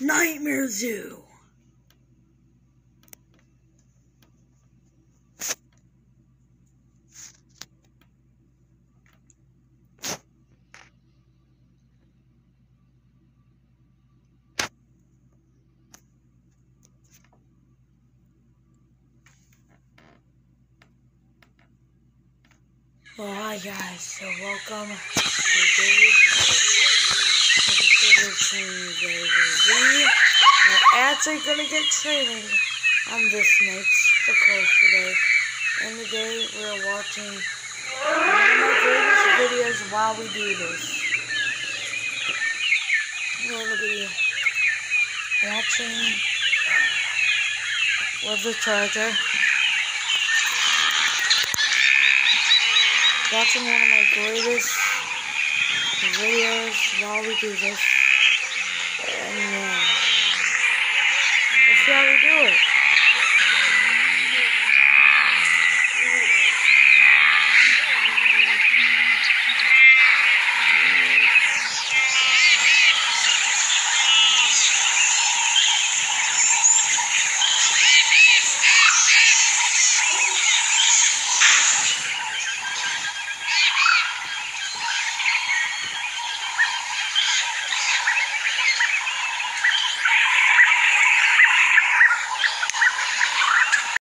Nightmare Zoo. Hi guys, so welcome training day. We are actually gonna get training on this of course today. And today we're watching one of my greatest videos while we do this. We're gonna be watching with the charger. watching one of my greatest videos while we do this. Yeah. Let's see how we do it.